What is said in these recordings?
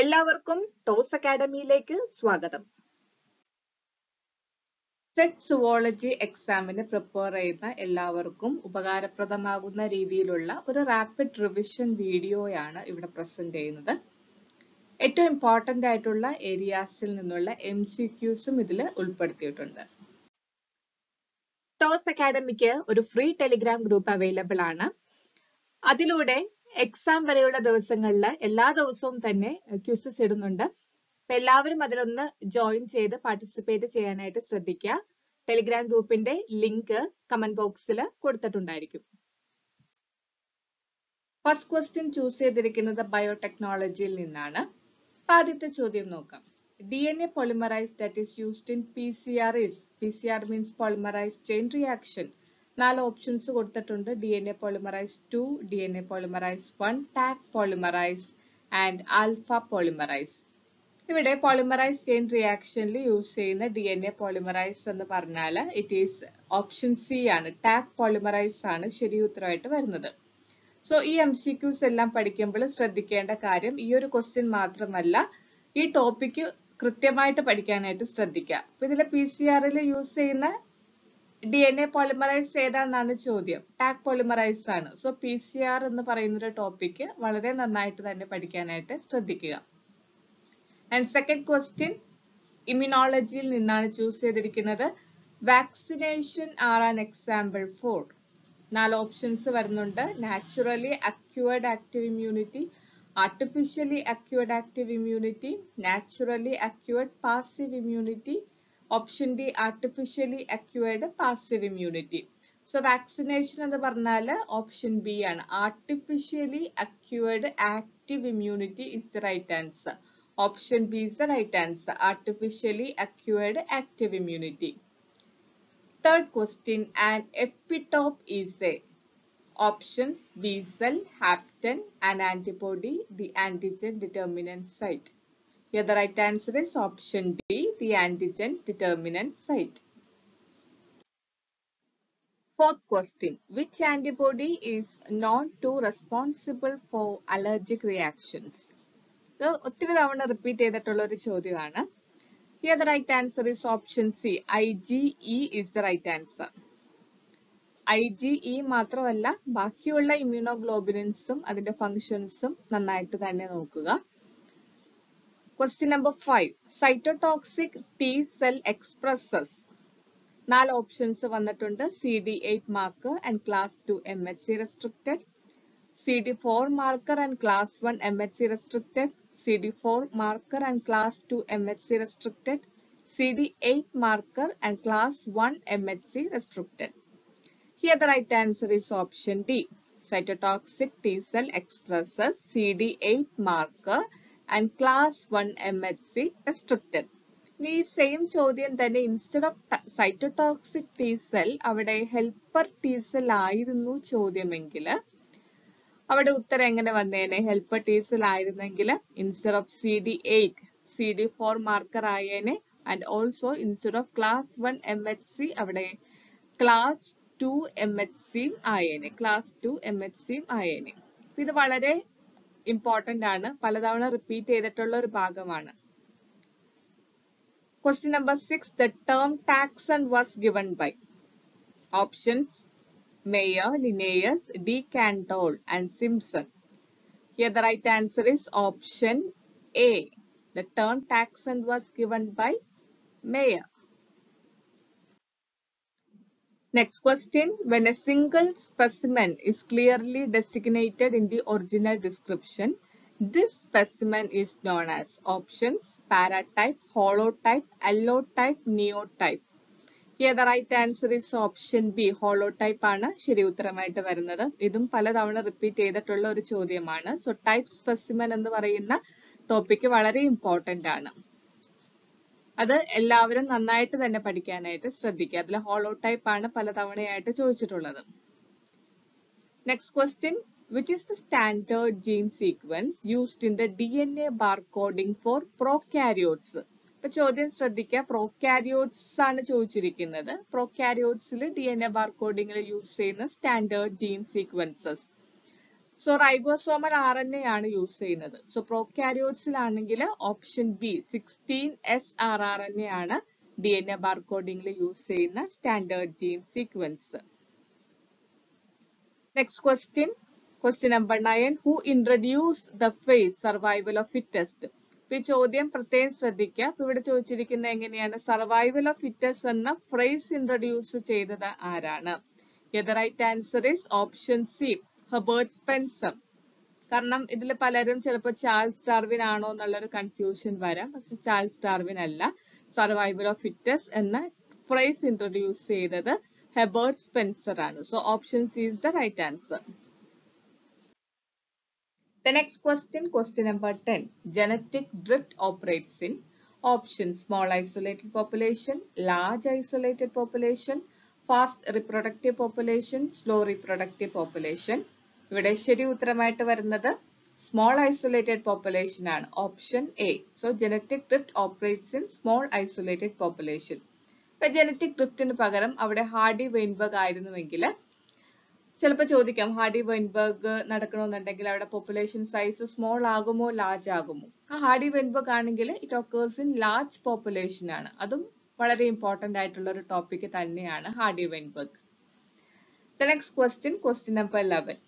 എല്ലാവർക്കും ടോസ് അക്കാഡമിയിലേക്ക് സ്വാഗതം. Set zoology എക്സാമിന് പ്രിപ്പയർ ചെയ്യുന്ന എല്ലാവർക്കും ഉപകാരപ്രദമാകുന്ന രീതിയിലുള്ള ഒരു റാപ്പിഡ് റിവിഷൻ വീഡിയോയാണ് ഇവിടെ പ്രസന്റ് ചെയ്യുന്നത്. ഏറ്റവും ഇമ്പോർട്ടന്റ് ആയിട്ടുള്ള ഏരിയാസിൽ നിന്നുള്ള എം സി ക്യൂസും ഇതിൽ ഉൾപ്പെടുത്തിയിട്ടുണ്ട്. ടോസ് അക്കാഡമിക്ക് ഒരു ഫ്രീ ടെലിഗ്രാം ഗ്രൂപ്പ് അവൈലബിൾ ആണ്. അതിലൂടെ എക്സാം വരെയുള്ള ദിവസങ്ങളിൽ എല്ലാ ദിവസവും തന്നെ ക്യൂസസ് ഇടുന്നുണ്ട്. അപ്പൊ എല്ലാവരും അതിലൊന്ന് ജോയിൻ ചെയ്ത് പാർട്ടിസിപ്പേറ്റ് ചെയ്യാനായിട്ട് ശ്രദ്ധിക്കുക. ടെലിഗ്രാം ഗ്രൂപ്പിന്റെ ലിങ്ക് കമന്റ് ബോക്സിൽ കൊടുത്തിട്ടുണ്ടായിരിക്കും. ഫസ്റ്റ് ക്വസ്റ്റ്യൻ ചൂസ് ചെയ്തിരിക്കുന്നത് ബയോടെക്നോളജിയിൽ നിന്നാണ്. അപ്പൊ ആദ്യത്തെ ചോദ്യം നോക്കാം. D N A polymerase that is used in P C R is P C R means polymerase chain reaction. നാല് ഓപ്ഷൻസ് കൊടുത്തിട്ടുണ്ട്. D N A polymerase two D N A polymerase one Taq polymerase and alpha polymerase ഇവിടെ polymerase chain റിയാക്ഷനിൽ use ചെയ്യുന്ന D N A polymerase എന്ന് പറഞ്ഞാൽ it is option C ആണ്. Tak polymerase ആണ് ശരി ഉത്തരമായിട്ട് വരുന്നത്. സോ ഈ എം സി ക്യൂസ് എല്ലാം പഠിക്കുമ്പോൾ ശ്രദ്ധിക്കേണ്ട കാര്യം ഈ ഒരു ക്വസ്റ്റ്യൻ മാത്രമല്ല ഈ ടോപ്പിക്ക് കൃത്യമായിട്ട് പഠിക്കാനായിട്ട് ശ്രദ്ധിക്കുക. അപ്പൊ ഇതിലെ പി സി ആറിൽ യൂസ് ചെയ്യുന്ന ഡി എൻ എ പോളിമറൈസ് ഏതാന്നാണ് ചോദ്യം. ടാക് പോളിമറൈസ് ആണ്. സോ പി സി ആർ എന്ന് പറയുന്ന ഒരു ടോപ്പിക്ക് വളരെ നന്നായിട്ട് തന്നെ പഠിക്കാനായിട്ട് ശ്രദ്ധിക്കുക. ആൻഡ് സെക്കൻഡ് ക്വസ്റ്റ്യൻ ഇമ്യൂണോളജിയിൽ നിന്നാണ് ചൂസ് ചെയ്തിരിക്കുന്നത്. Vaccination are an example for നാല് ഓപ്ഷൻസ് വരുന്നുണ്ട്. Naturally acquired active immunity artificially acquired active immunity naturally acquired passive immunity, option D artificially acquired passive immunity so vaccination എന്ന് പറഞ്ഞാൽ ഓപ്ഷൻ ബി ആണ്. Artificially acquired active immunity is the right answer option B is the right answer artificially acquired active immunity third question and epitope is a options B cell, hapten, an antibody, the antigen determinant site. Here the right answer is option D, the antigen determinant site. Fourth question, which antibody is not to responsible for allergic reactions? So, answer is option C I G E is the right answer I G E മാത്രമല്ല ബാക്കിയുള്ള ഇമ്മ്യൂണോഗ്ലോബുലിൻസും അതിന്റെ ഫങ്ഷൻസും നന്നായിട്ട് തന്നെ നോക്കുക question number five cytotoxic T cell expresses നാല് options വന്നിട്ടുണ്ട്. C D eight marker and class two M H C restricted C D four marker and class one M H C restricted C D four marker and class two M H C restricted C D eight marker and class one M H C restricted Here the right answer is option D. Cytotoxic T cell expresses CD8 marker and class 1 MHC restricted. ഇനി ഈ same ചോദ്യം തന്നെ instead of cytotoxic T cell അവിടെ helper T cell ആയിരുന്നു ചോദ്യമെങ്കിൽ അവിടെ ഉത്തരം എങ്ങനെ വന്നേനെ? ഹെൽപ്പർ ടി സെൽ ആയിരുന്നെങ്കിൽ instead of C D eight C D four marker ആയേനെ. And also instead of class one M H C അവിടെ ക്ലാസ് ടു എം എച്ച് സിയും ആയേനെ. ക്ലാസ് ടു എം എച്ച് സിയും ആയേനെ. ഇത് വളരെ ഇമ്പോർട്ടന്റ് ആണ്. പലതവണ റിപ്പീറ്റ് ചെയ്തിട്ടുള്ള ഒരു ഭാഗമാണ്. Question number six the term taxon was given by options Mayr Linnaeus de Candolle and Simpson here the right answer is option A the term taxon was given by Mayr Next question. When a single specimen is clearly designated in the original description, this specimen is known as options paratype, holotype, allotype, neotype. Here the right answer is option B. Holotype ആണ് ശരി ഉത്തരമായിട്ട് വരുന്നത് ഇതും പലതവണ repeat ചെയ്തിട്ടുള്ള ഒരു ചോദ്യമാണ് so type specimen എന്ന് പറയുന്ന ടോപ്പിക് വളരെ ഇമ്പോർട്ടന്റ് ആണ് അത് എല്ലാവരും നന്നായിട്ട് തന്നെ പഠിക്കാനായിട്ട് ശ്രദ്ധിക്കുക. അതിൽ ഹോളോ ടൈപ്പ് ആണ് പലതവണയായിട്ട് ചോദിച്ചിട്ടുള്ളത്. Next question the standard gene sequence used in the D N A barcoding for prokaryotes ഇപ്പൊ ചോദ്യം ശ്രദ്ധിക്കുക. പ്രോകാരിയോട്സ് ആണ് ചോദിച്ചിരിക്കുന്നത്. പ്രോകാരിയോട്സിൽ ഡി എൻ എ ബാർകോഡിംഗിൽ യൂസ് ചെയ്യുന്ന standard gene sequences so ribosomal R N A ആണ് യൂസ് ചെയ്യുന്നത്. So പ്രോക്യാരിയോട്സിലാണെങ്കിൽ option B sixteen S R R N A ആണ് ഡി എൻ എ ബാർകോഡിംഗിൽ യൂസ് ചെയ്യുന്ന standard gene sequence next question question number nine who introduce the phrase survival of fittest ഈ ചോദ്യം പ്രത്യേകം ശ്രദ്ധിക്കുക. ഇവിടെ ചോദിച്ചിരിക്കുന്നത് എങ്ങനെയാണ് സർവൈവൽ ഓഫ് ഫിറ്റസ് എന്ന ഫ്രേസ് ഇൻട്രൊഡ്യൂസ് ചെയ്തത് ആരാണ്? Right answer is option C Herbert Spencer കാരണം ഇതിൽ പലരും ചിലപ്പോൾ ചാൾസ് ഡാർവിൻ ആണോ എന്നുള്ളൊരു കൺഫ്യൂഷൻ വരാം പക്ഷെ ചാൾസ് ഡാർവിൻ അല്ല സർവൈവൽ ഓഫ് ഫിറ്റസ് എന്ന ഫ്രേസ് ഇൻട്രൊഡ്യൂസ് ചെയ്തത് ഹെബേർട്ട് സ്പെൻസർ ആണ് so option C is the right answer The next question, question number 10. Genetic drift operates in options small isolated population, large isolated population, fast reproductive population, slow reproductive population. ഇവിടെ ശരി ഉത്തരമായിട്ട് വരുന്നത് small isolated population ആണ്. Option A so genetic drift operates in small isolated population ഇപ്പൊ genetic ഡ്രിഫ്റ്റിന് പകരം അവിടെ hardy Weinberg ആയിരുന്നുവെങ്കിൽ ചിലപ്പോൾ ചോദിക്കാം ഹാർഡി വെയിൻബർഗ് നടക്കണമെന്നുണ്ടെങ്കിൽ അവിടെ പോപ്പുലേഷൻ സൈസ് സ്മോൾ ആകുമോ ലാർജ് ആകുമോ? ആ ഹാർഡി വെയിൻബർഗ് ആണെങ്കിൽ it occurs in large population ആണ്. അതും വളരെ ഇമ്പോർട്ടന്റ് ആയിട്ടുള്ള ഒരു ടോപ്പിക് തന്നെയാണ് Hardy Weinberg. The next question question number eleven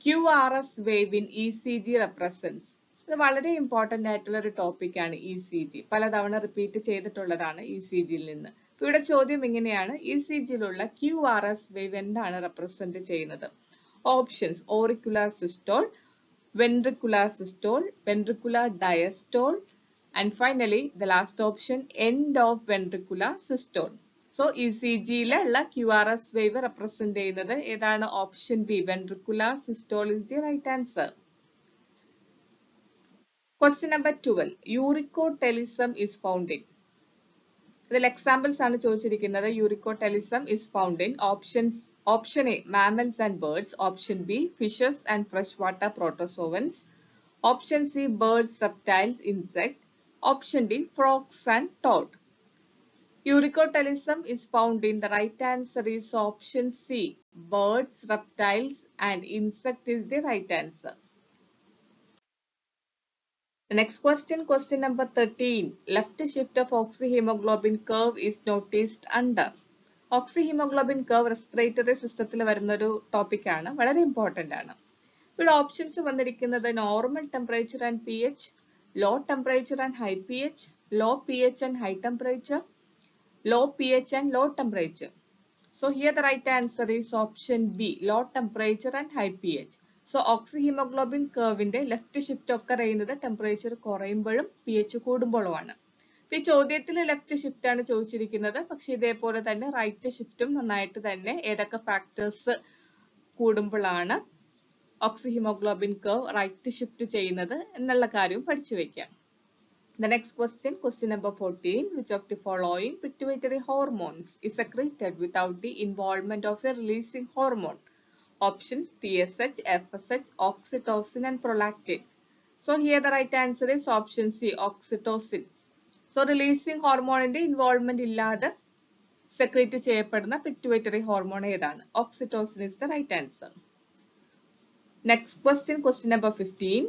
Q R S wave in E C G represents ഇത് വളരെ ഇമ്പോർട്ടന്റ് ആയിട്ടുള്ള ഒരു ടോപ്പിക് ആണ് ഇ സി ജി പലതവണ റിപ്പീറ്റ് ചെയ്തിട്ടുള്ളതാണ് ഇ സി ജിയിൽ നിന്ന്. ഇവിടെ ചോദ്യം ഇങ്ങനെയാണ്. ഇ സി ജിയിലുള്ള ക്യു ആർ എസ് വേവ് എന്താണ് റെപ്രസെന്റ് ചെയ്യുന്നത്? Options auricular systole ventricular systole ventricular diastole and finally the last option end of ventricular systole so E C ജിയിലുള്ള Q R S wave represent ചെയ്യുന്നത് ഏതാണ്? Option B ventricular systole right answer question number twelve uricotelism is found in ഇതിൽ examples ആണ് ചോദിച്ചിരിക്കുന്നത്. Uricotelism is found in options option A mammals and birds option B fishes and fresh water protozoans option C birds reptiles insect option D frogs and toad Uricotelism is found in the right answer is option C. Birds, reptiles and insect is the right answer. The next question, question number 13. Left shift of oxyhemoglobin curve is noticed under. Oxyhemoglobin curve respiratory system ഇവിടെ options വന്നിരിക്കുന്നത് normal temperature and P H low temperature and high P H low P H and high temperature low pH and low temperature. So here the right answer is option B, low temperature and high pH. So oxyhaemoglobin കർവിന്റെ left shift ഒക്കെ അറിയുന്നത് temperature കുറയുമ്പോഴും P H കൂടുമ്പോഴുമാണ് ഈ ചോദ്യത്തിൽ left shift ആണ് ചോദിച്ചിരിക്കുന്നത് പക്ഷെ ഇതേപോലെ തന്നെ റൈറ്റ് ഷിഫ്റ്റും നന്നായിട്ട് തന്നെ ഏതൊക്കെ ഫാക്ടേഴ്സ് കൂടുമ്പോഴാണ് ഓക്സിഹീമോഗ്ലോബിൻ കർവ് റൈറ്റ് ഷിഫ്റ്റ് ചെയ്യുന്നത് എന്നുള്ള കാര്യവും പഠിച്ചു വെക്കാം The next question, question number 14. Which of the following pituitary hormones is secreted without the involvement of a releasing hormone? Options TSH, FSH, oxytocin and prolactin. So here the right answer is option C, oxytocin. So releasing hormoneന്റെ involvement ഇല്ലാതെ secrete ചെയ്യപ്പെടുന്ന പിറ്റുവേറ്ററി hormone ഏതാണ് oxytocin is the right answer next question question number fifteen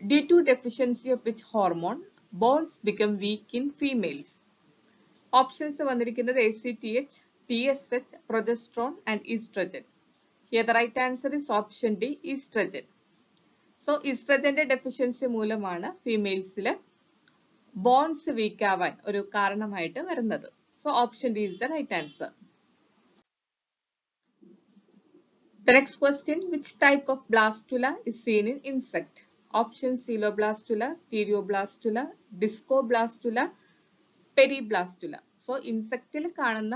due to deficiency of which hormone Bones become weak in females options വന്നിരിക്കുന്നത് A C T H T S H progesterone and oestrogen here the right answer is option D oestrogen so ഈസ്ട്രജന്റെ deficiency മൂലമാണ് ഫീമെയിൽസിൽ bones weak ആവാൻ ഒരു കാരണമായിട്ട് വരുന്നത്. So option D is the right answer The next question, which type of blastula is seen in insect? Option Coeloblastula, Stereoblastula, Discoblastula, Periblastula. So, insectil കാണുന്ന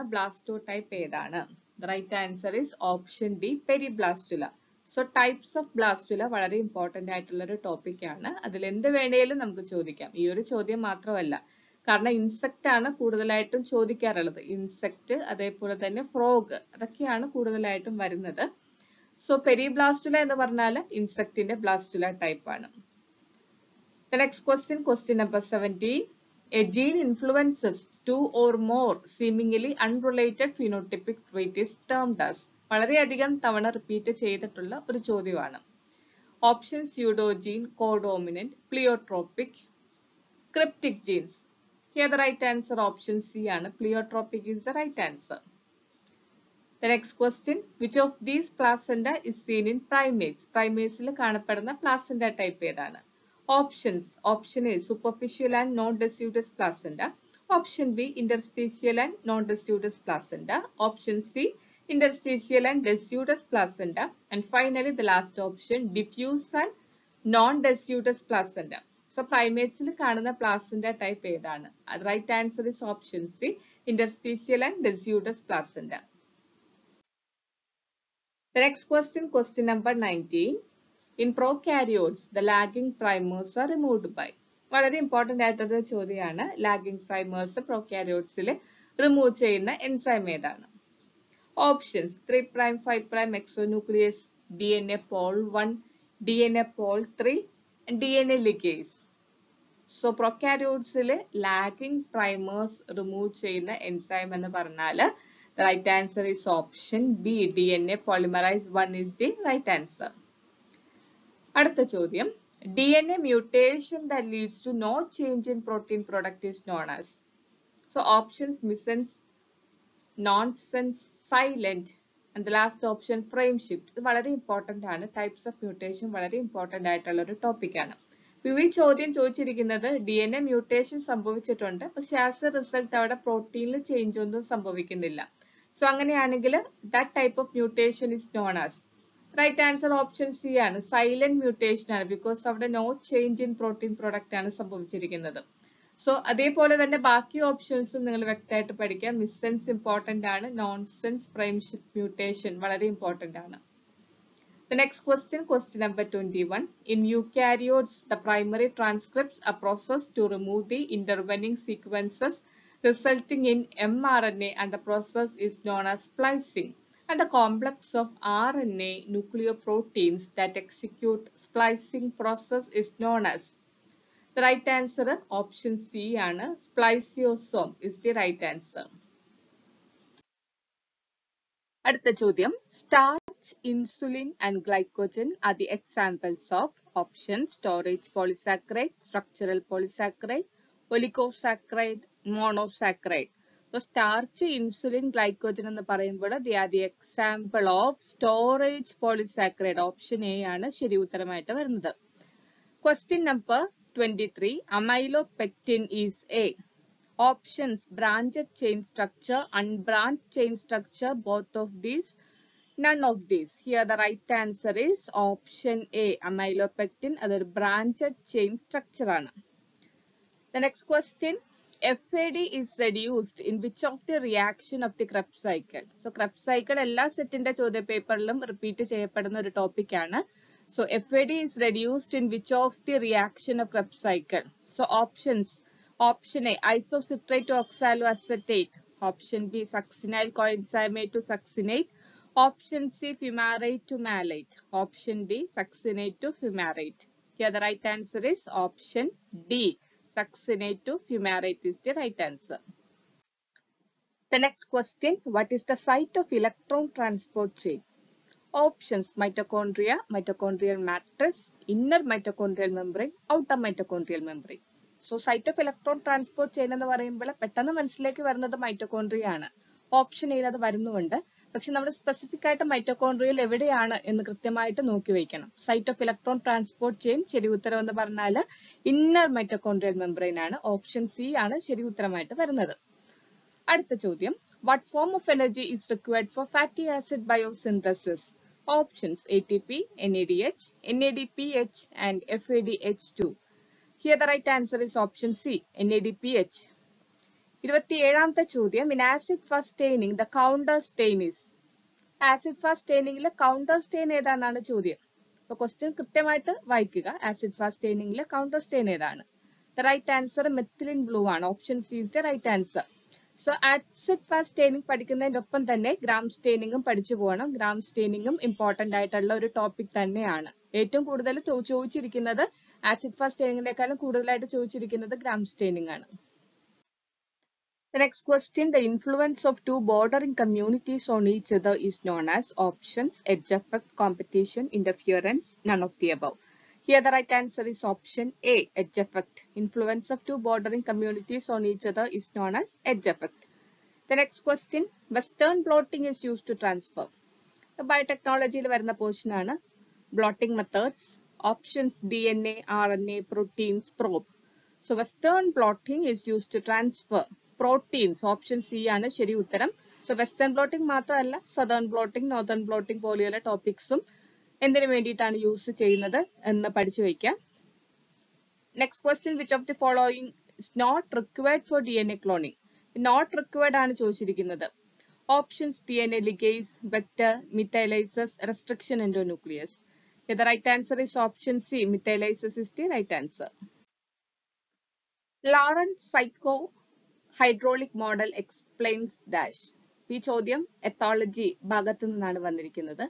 type ഏതാണ്? The right answer is option D, Periblastula. So types of blastula വളരെ important ആയിട്ടുള്ള ഒരു topic ആണ്. അതിൽ എന്ത് വേണേലും നമുക്ക് ചോദിക്കാം. ഈ ഒരു ചോദ്യം മാത്രമല്ല. കാരണം ഇൻസെക്റ്റ് ആണ് കൂടുതലായിട്ടും ചോദിക്കാറുള്ളത്. ഇൻസെക്റ്റ് അതേപോലെ തന്നെ ഫ്രോഗ് അതൊക്കെയാണ് കൂടുതലായിട്ടും വരുന്നത്. സോ പെരിബ്ലാസ്റ്റുല എന്ന് പറഞ്ഞാൽ ഇൻസെക്ടിന്റെ ബ്ലാസ്റ്റുല ടൈപ്പ് ആണ്. Next question question number seventy a gene influences two or more seemingly unrelated phenotypic trait is termed as വളരെയധികം തവണ റിപ്പീറ്റ് ചെയ്തിട്ടുള്ള ഒരു ചോദ്യമാണ്. Option pseudogene codominant pleiotropic cryptic genes here right answer option C ആണ്. Pleiotropic is the right answer The next question, which of these placenta is seen in primates? Primates കാണപ്പെടുന്ന placenta type ഏതാണ്? Options. Option A, superficial and non-deciduous placenta. Option B, interstitial and non-deciduous placenta. Option C, interstitial and deciduous placenta. And finally, the last option, diffuse and non-deciduous placenta. So, primates ൽ കാണുന്ന placenta type ഏതാണ്? The right answer is option C, interstitial and deciduous placenta. The next question, question number 19. In prokaryotes, the lagging primers are removed by. വളരെ important ആയിട്ടുള്ള ചോദ്യമാണ് lagging primers പ്രോക്യാരിയോട്സിൽ remove ചെയ്യുന്ന enzyme ഏതാണ് options three prime five prime exonuclease D N A pol one D N A pol three D N A ligase so പ്രൊക്കാരിയോട്സിൽ lagging primers remove ചെയ്യുന്ന enzyme എന്ന് പറഞ്ഞാൽ The right answer is option B. DNA polymerase 1 is the right answer. അടുത്ത ചോദ്യം DNA mutation that leads to no change in protein product is known as. So options missense, nonsense, silent and the last option frame shift. ഇത് വളരെ important ആണ് types of mutation വളരെ important ആയിട്ടുള്ള ഒരു topic ആണ് ഈ ചോദ്യം ചോദിച്ചിരിക്കുന്നത് ഡി എൻ എ മ്യൂട്ടേഷൻ സംഭവിച്ചിട്ടുണ്ട് പക്ഷെ ആസ് എ റിസൾട്ട് അവിടെ പ്രോട്ടീനിൽ ചേഞ്ച് ഒന്നും സംഭവിക്കുന്നില്ല സോ അങ്ങനെയാണെങ്കിൽ that type of mutation is none as right answer option C ആണ്. സൈലന്റ് മ്യൂട്ടേഷൻ ആണ് ബിക്കോസ് അവിടെ no change in protein product ആണ് സംഭവിച്ചിരിക്കുന്നത്. സോ അതേപോലെ തന്നെ ബാക്കി ഓപ്ഷൻസും നിങ്ങൾ വ്യക്തമായിട്ട് പഠിക്കാം. മിസ്സെൻസ് ഇമ്പോർട്ടന്റ് ആണ്. നോൺസെൻസ് പ്രൈംഷിപ്പ് മ്യൂട്ടേഷൻ വളരെ ഇമ്പോർട്ടന്റ് ആണ്. The next question, question number 21. In eukaryotes, the primary transcripts are processed to remove the intervening sequences resulting in mRNA and the process is known as splicing. And the complex of RNA nucleoproteins that execute splicing process is known as. The right answer, option C, and spliceosome is the right answer. അടുത്ത ചോദ്യം starch insulin and glycogen are the examples of option storage polysaccharide structural polysaccharide oligosaccharide Monosaccharide So starch, insulin, glycogen എന്ന് പറയുമ്പോൾ the are the example of storage polysaccharide option A ആണ് ശരി ഉത്തരമായിട്ട് വരുന്നത് number twenty three amylopectin is a options branched chain structure unbranched chain structure both of these none of these here the right answer is option a amylopectin അതൊരു branched chain structure ആണ് the next question FAD is reduced in which of the reaction of the Krebs cycle so Krebs cycle എല്ലാ സെറ്റിന്റെ ചോദ്യ പേപ്പറിലും repeat ചെയ്യപ്പെടുന്ന ഒരു topic ആണ് so FAD is reduced in which of the reaction of Krebs cycle so options Option A, isocitrate to oxaloacetate. Option B, succinyl coenzyme to succinate. Option C, fumarate to malate. Option D, succinate to fumarate. Here the right answer is option D. Succinate to fumarate is the right answer. The next question, what is the site of electron transport chain? Options, mitochondria, mitochondrial matrix, inner mitochondrial membrane, outer mitochondrial membrane. So site of electron transport chain എന്ന് പറയുമ്പോൾ പെട്ടെന്ന് മനസ്സിലേക്ക് വരുന്നത് mitochondria ആണ് option അത് വരുന്നുണ്ട് പക്ഷെ നമ്മുടെ സ്പെസിഫിക് ആയിട്ട് മൈറ്റോകോൺഡ്രിയൽ എവിടെയാണ് എന്ന് കൃത്യമായിട്ട് നോക്കി വയ്ക്കണം site of electron transport chain ശരി ഉത്തരം എന്ന് പറഞ്ഞാൽ ഇന്നർ മൈറ്റോകോൺഡ്രിയൽ മെംബ്രെയിൻ ആണ്. ഓപ്ഷൻ സി ആണ് ശരി ഉത്തരമായിട്ട് വരുന്നത്. അടുത്ത ചോദ്യം. What form of energy is required for fatty acid biosynthesis options A T P N A D H N A D P H and F A D H two Here option C N A D P NADPH. ഇരുപത്തിയേഴാമത്തെ ചോദ്യം. In acid fast staining the counter stain is acid fast സ്റ്റെയിനിങ്ങിലെ counter stain ഏതാണെന്നാണ് ചോദ്യം? അപ്പൊ question കൃത്യമായിട്ട് വായിക്കുക. Acid fast സ്റ്റെയിനിങ്ങിലെ counter stain ഏതാണ്? The right answer methylene blue ആണ്. Option C is the right answer so acid fast staining പഠിക്കുന്നതിന്റെ ഒപ്പം തന്നെ ഗ്രാം സ്റ്റെയിനിങ്ങും പഠിച്ചു പോകണം. ഗ്രാം സ്റ്റെയിനിങ്ങും ഇമ്പോർട്ടന്റ് ആയിട്ടുള്ള ഒരു ടോപ്പിക് തന്നെയാണ്. ഏറ്റവും കൂടുതൽ ചോദിച്ചിരിക്കുന്നത് ആസിഡ് ഫാസ്റ്റ് സ്റ്റെയിനിങ്ങിനേക്കാളും കൂടുതലായിട്ട് ചോദിച്ചിരിക്കുന്നത് ഗ്രാം സ്റ്റെയിനിങ് ആണ്. The next question, the influence of two bordering communities on each other is known as options, edge effect, competition, interference, none of the above. Here the right answer is option A, edge effect. Influence of two bordering communities on each other is known as edge effect. The next question, western blotting is used to transfer. ബയോടെക്നോളജിയിൽ വരുന്ന portion ആണ് blotting methods options D N A R N A proteins probe so western blotting is use to transfer Proteins option C ആണ് ശരി ഉത്തരം so western blotting മാത്രമല്ല southern blotting northern blotting പോലെയുള്ള ടോപ്പിക്സും എന്തിനു വേണ്ടിയിട്ടാണ് യൂസ് ചെയ്യുന്നത് എന്ന് പഠിച്ചു വയ്ക്കാം next question which of the following is not required for D N A cloning not required ആണ് ചോദിച്ചിരിക്കുന്നത് options D N A ligase vector methylases restriction endonuclease The right answer is option C. Methylases is the right answer. Lawrence psycho hydraulic model explains dash ഈ ചോദ്യം ethology ഭാഗത്തു നിന്നാണ് വന്നിരിക്കുന്നത്.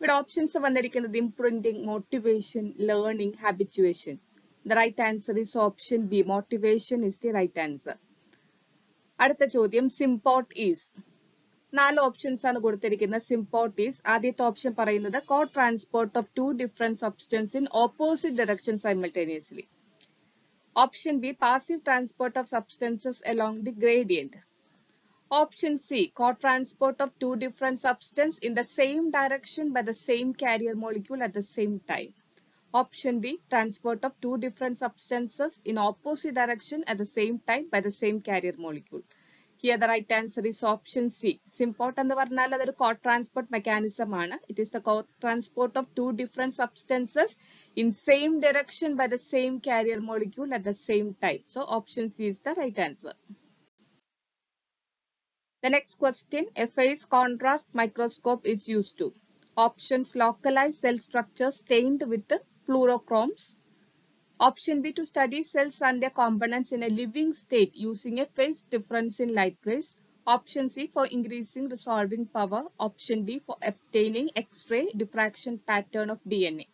ഇവിടെ options വന്നിരിക്കുന്നത് imprinting motivation learning habituation the right answer is option B motivation is the right answer അടുത്ത ചോദ്യം symport is നാല് ഓപ്ഷൻസ് ആണ് കൊടുത്തിരിക്കുന്നത്. സിംപോർട്ട് ഈസ് ആദ്യത്തെ ഓപ്ഷൻ പറയുന്നത് co transport of two different substance in opposite direction simultaneously Option B, passive transport of substances along the gradient. Option C, co-transport of two different substances in the same direction by the same carrier molecule at the same time. Option D, transport of two different substances in opposite direction at the same time by the same carrier molecule. Here the right answer is option C symport എന്ന് പറഞ്ഞാൽ അതൊരു co transport mechanism ആണ് it is the co transport of two different substances in same direction by the same carrier molecule at the same time so option C is the right answer. The next question, a phase contrast microscope is used to. Options localize cell structure stained with fluorochromes. Option B to study cells and their components in a living state using a phase difference in light rays. Option C for increasing resolving power. Option D for obtaining X-ray diffraction pattern of DNA.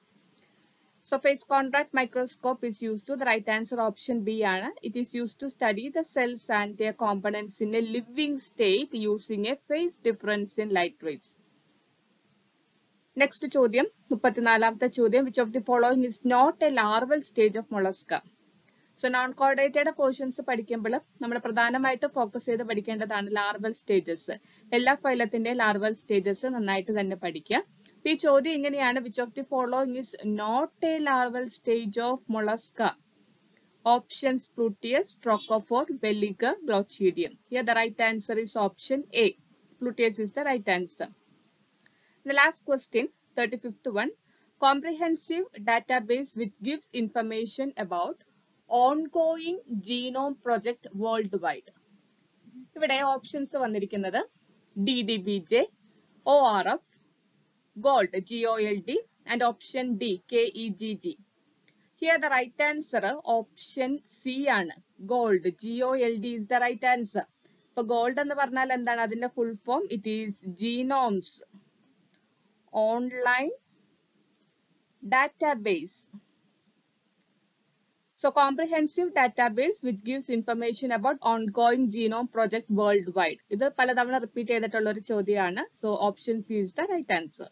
So phase contrast microscope is used to the right answer option B ആണ്. It is used to study the cells and their components in a living state using a phase difference in light rays. Next ചോദ്യം മുപ്പത്തിനാലാമത്തെ ചോദ്യം which of the following is not a larval stage of mollusca so non chordated portions പഠിക്കുമ്പോൾ നമ്മൾ പ്രധാനമായിട്ട് focus ചെയ്ത് പഠിക്കേണ്ടതാണ് larval stages എല്ലാ ഫൈലത്തിന്റെ larval stages നന്നായിട്ട് തന്നെ പഠിക്കുക. അപ്പൊ ഈ ചോദ്യം ഇങ്ങനെയാണ് which of the following is not a larval stage of mollusca options pluteus trochophore veliger glochidium here the right answer is option A pluteus is the right answer The last question, 35th one, comprehensive database which gives information about ongoing genome project worldwide. ഇവിടെ options വന്നിരിക്കുന്നത് D D B J O R F gold G O L D and option D K E G G here the right answer option C ആണ്. Gold G O L D is the right answer ഇപ്പൊ gold എന്ന് പറഞ്ഞാൽ എന്താണ്? അതിന്റെ full form it is genomes online database. So comprehensive database which gives information about ongoing genome project worldwide. ഇത് പലതവണ repeat ചെയ്തിട്ടുള്ള ഒരു ചോദ്യമാണ് so option C is the right answer